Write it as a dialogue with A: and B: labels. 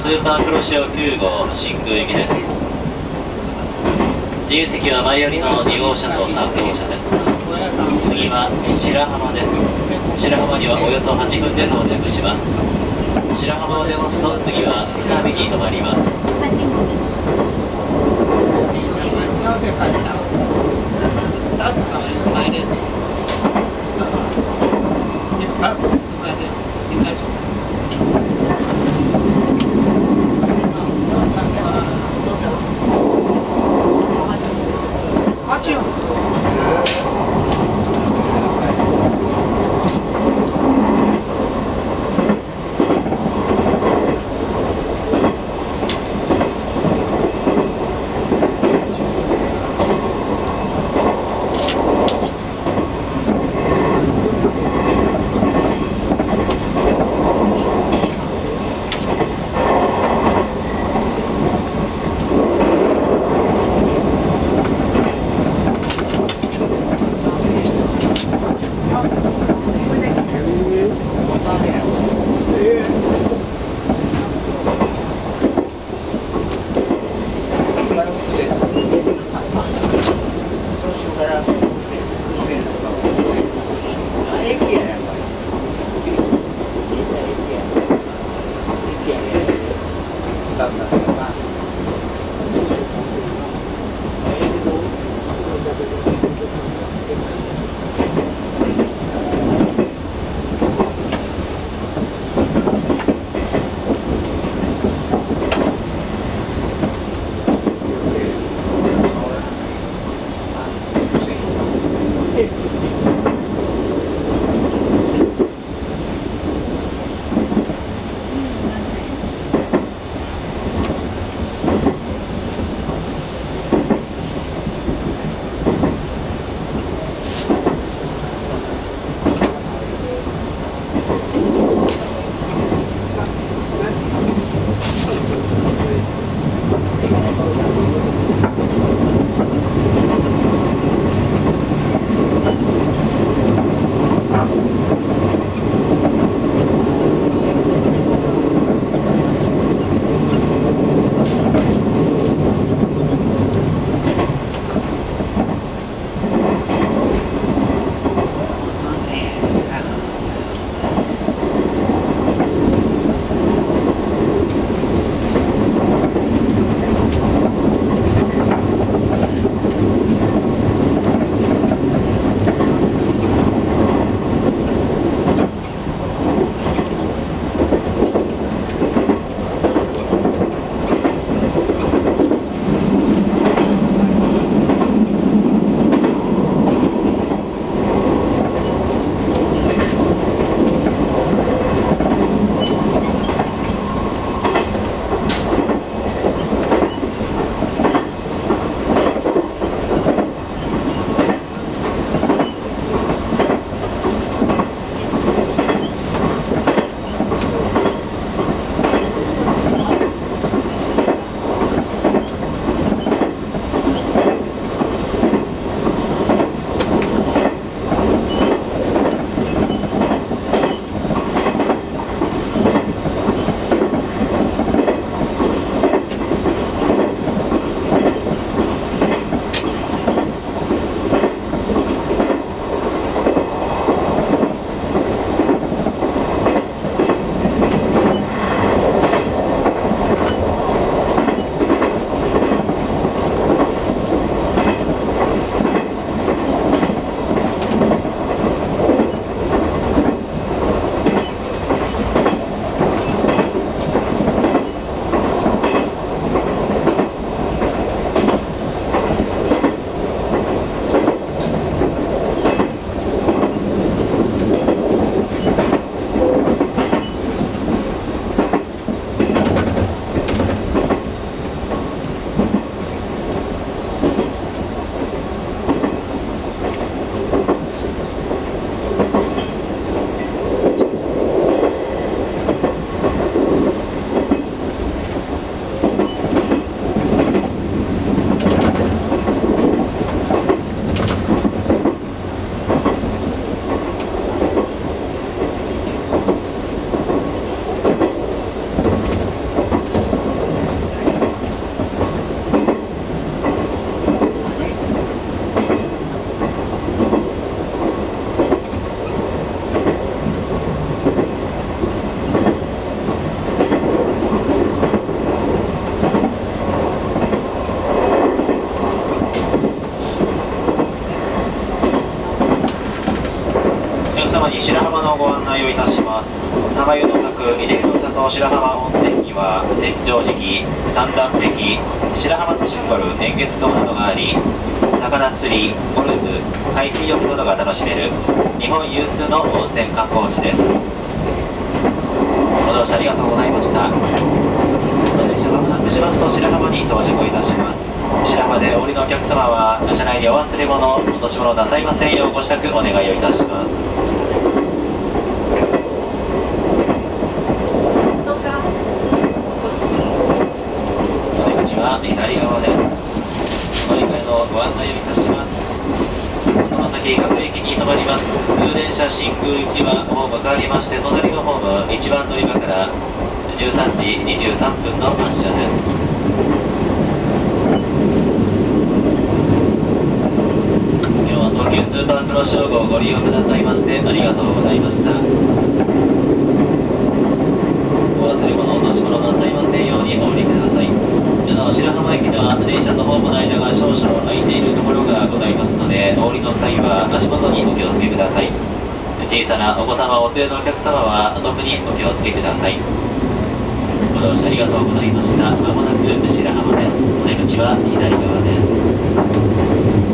A: スーパークロシオ9号真空行きです。自由席は前寄りの2号車と3号車です。次は白浜です。白浜にはおよそ8分で到着します。白浜を出ますと次は須佐美に停まります。湯の作井出の里白浜温泉には千畳敷三段壁白浜のシンボル円月島などがあり魚釣りゴルフ海水浴などが楽しめる日本有数の温泉観光地です。ご乗車ありがとうございました。電車がまもなくしますと白浜に到着いたします。白浜でお降りのお客様は車内でお忘れ物落とし物なさいませんようご支度お願いをいたしますお出口は左側です乗り換えのご案内をいたします。この先各駅に停まります。通電車新宮行きはホーム変わりまして隣のホーム一番乗り場から13時23分の発車です。今日は東急スーパークロス称号をご利用くださいましてありがとうございました。お忘れ物落とし物なさいませんように。は電車とホームの間が少々空いているところがございますので通りの際は足元にお気をつけください。小さなお子様をお連れのお客様は特にお気をつけください。ご乗車ありがとうございました。まもなく白浜です。お出口は左側です。